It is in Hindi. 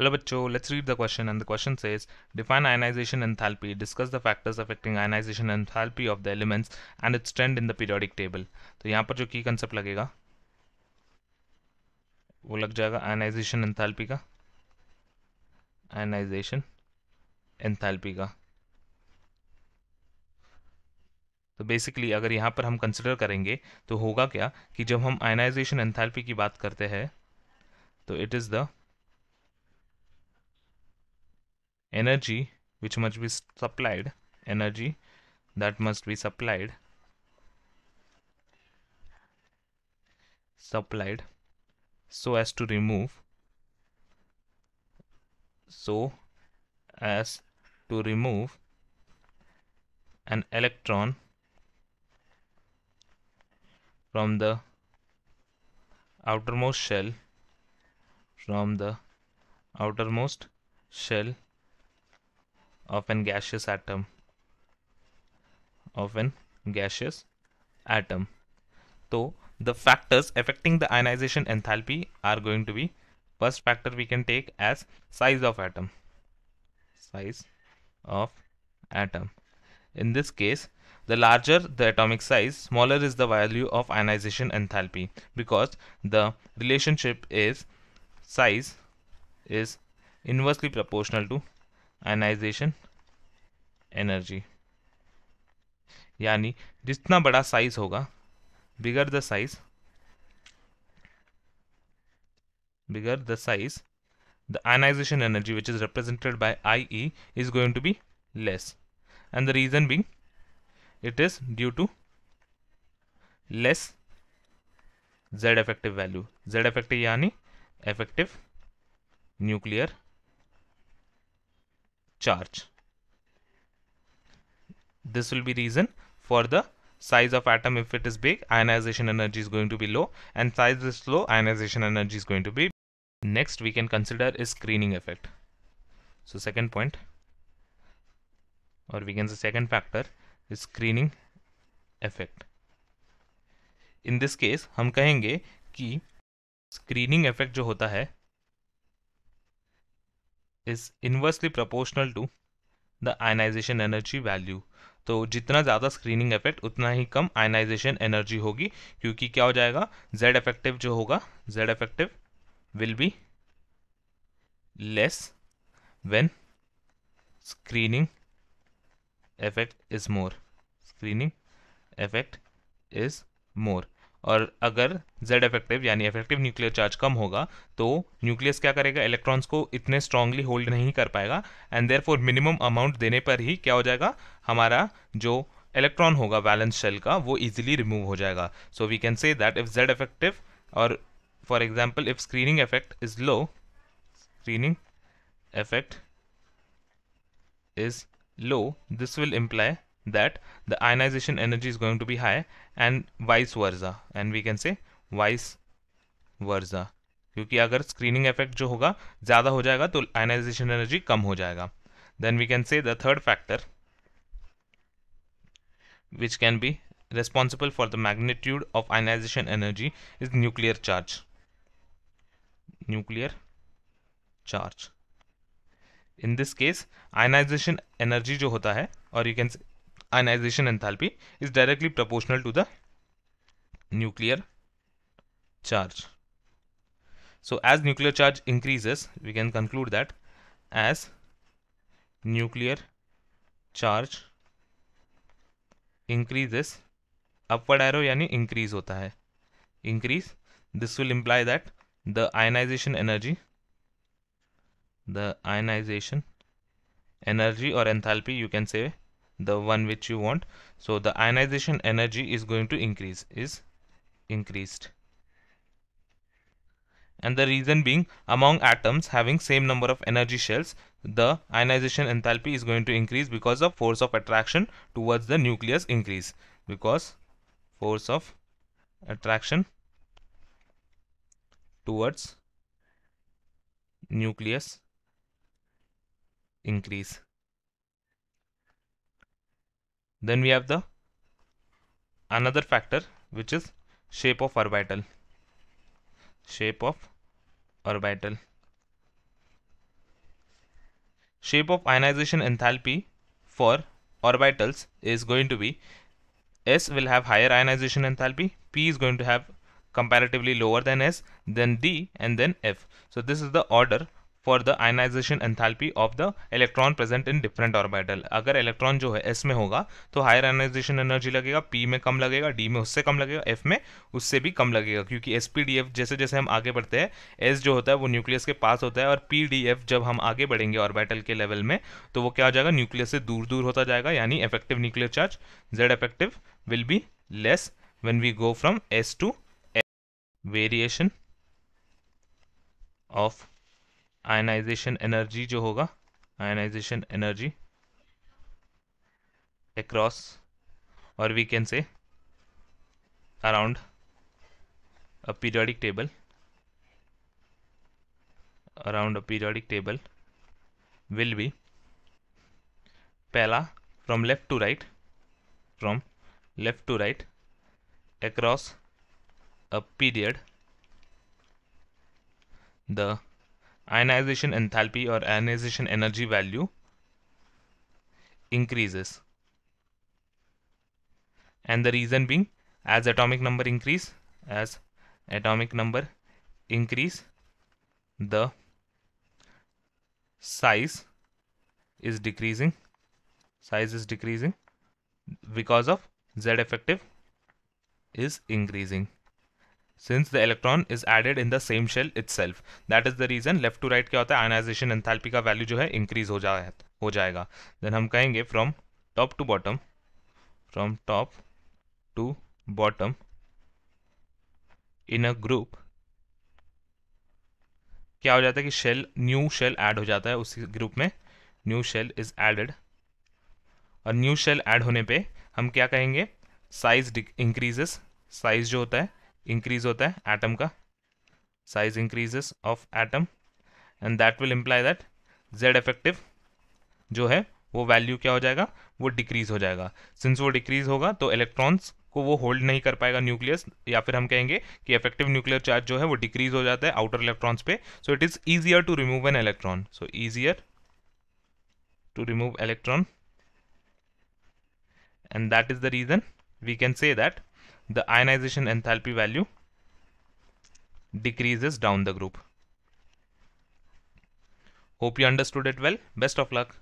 Hello bachcho, let's read the question and the question says define ionization enthalpy, discuss the factors affecting ionization enthalpy of the elements and its trend in the periodic table. तो यहाँ पर जो की कंसेप्ट लगेगा वो लग जाएगा आयनाइजेशन एंथैल्पी का आयनाइजेशन एंथैल्पी का तो बेसिकली अगर यहाँ पर हम कंसिडर करेंगे तो होगा क्या कि जब हम आयनाइजेशन एंथैल्पी की बात करते हैं तो it is the energy which must be supplied energy that must be supplied supplied so as to remove so as to remove an electron from the outermost shell from the outermost shell of an gaseous atom. Of an gaseous atom. So the factors affecting the ionization enthalpy are going to be first factor we can take as size of atom. Size of atom. In this case the larger the atomic size smaller is the value of ionization enthalpy because the relationship is size is inversely proportional to ionization energy यानी जितना बड़ा साइज़ होगा bigger the size bigger the size the ionization energy which is represented by I E is going to be less and the reason being it is due to less Z effective value Z effective यानी effective nuclear charge. This will be reason for the size of atom if it is big ionization energy is going to be low and size is low ionization energy is going to be next we can consider is screening effect so second point or we can say second factor is screening effect in this case हम कहेंगे कि screening effect जो होता है is inversely proportional to the ionization energy value तो जितना ज़्यादा स्क्रीनिंग इफ़ेक्ट उतना ही कम आयनाइजेशन एनर्जी होगी, क्योंकि क्या हो जाएगा? जेड इफ़ेक्टिव जो होगा Z effective will be less when screening effect is more screening effect is more और अगर जेड इफ़ेक्टिव यानी इफ़ेक्टिव न्यूक्लियर चार्ज कम होगा तो न्यूक्लियस क्या करेगा? इलेक्ट्रॉन्स को इतने स्ट्रांगली होल्ड नहीं कर पाएगा and therefore minimum amount देने पर ही क्या हो जाएगा? हमारा जो इलेक्ट्रॉन होगा बैलेंस शेल का, वो इजिली रिमूव हो जाएगा। So we can say that if Z effective और for example if screening effect is low screening effect is low this will imply that the ionization energy is going to be high and vice versa and we can say vice versa क्योंकि अगर स्क्रीनिंग इफ़ेक्ट जो होगा ज़्यादा हो जाएगा तो आयनाइजेशन एनर्जी कम हो जाएगा then we can say the third factor which can be responsible for the magnitude of ionization energy is nuclear charge nuclear charge in this case ionization energy जो होता है और you can ionization enthalpy is directly proportional to the nuclear charge. So as nuclear charge increases, we can conclude that as nuclear charge increases, upward arrow yani increase hota hai. Increase, this will imply that the ionization energy, the ionization energy or enthalpy you can say the one which you want. So the ionization energy is going to increase is increased. And the reason being among atoms having same number of energy shells the ionization enthalpy is going to increase because of force of attraction towards the nucleus increase. Because force of attraction towards nucleus increase then we have the another factor which is shape of orbital shape of orbital shape of ionization enthalpy for orbitals is going to be S will have higher ionization enthalpy, P is going to have comparatively lower than S, then D and then F. So this is the order for the ionization enthalpy of the electron present in different orbital अगर इलेक्ट्रॉन जो है एस में होगा तो हायर आयनाइजेशन एनर्जी लगेगा पी में कम लगेगा डी में उससे कम लगेगा एफ़ में उससे भी कम लगेगा, क्योंकि एस पी डी एफ़ जैसे जैसे हम आगे बढ़ते हैं एस जो होता है वो न्यूक्लियस के पास होता है और पी डी एफ़ जब हम आगे बढ़ेंगे ऑर्बिटल के लेवल में तो वो क्या हो जाएगा न्यूक्लियस से दूर दूर होता जाएगा, यानी effective nuclear charge Z effective will be less when we go from S to variation of ionization energy जो होगा, आयनाइजेशन एनर्जी एक्रॉस और we can say around a periodic table around a periodic table will be पहला from left to right from left to right across a period the ionization enthalpy or ionization energy value increases. And the reason being as atomic number increase as atomic number increase the size is decreasing size is decreasing because of z effective is increasing since the electron is added in the same shell itself that is the reason left to right क्या होता है ionization enthalpy का value जो है increase हो जाए हो जाएगा then हम कहेंगे from top to bottom from top to bottom in a group क्या हो जाता है कि शेल न्यू शेल ऐड हो जाता है उसी ग्रुप में न्यू शेल इज़ एडेड और न्यू शेल ऐड होने पे हम क्या कहेंगे साइज़ इंक्रीजेस साइज़ जो होता है इंक्रीज होता है एटम का। Size increases of atom and that will imply that Z effective जो है, वो वैल्यू क्या हो जाएगा? वो डिक्रीज हो जाएगा। सिंस वो डिक्रीज होगा तो इलेक्ट्रॉन्स को वो होल्ड नहीं कर पाएगा न्यूक्लियस या फिर हम कहेंगे कि इफ़ेक्टिव न्यूक्लियर चार्ज जो है, वो डिक्रीज हो जाता है आउटर इलेक्ट्रॉन्स पे। So it is easier to remove an electron so easier to remove electron and that is the reason we can say that the ionization enthalpy value decreases down the group. Hope you understood it well. Best of luck.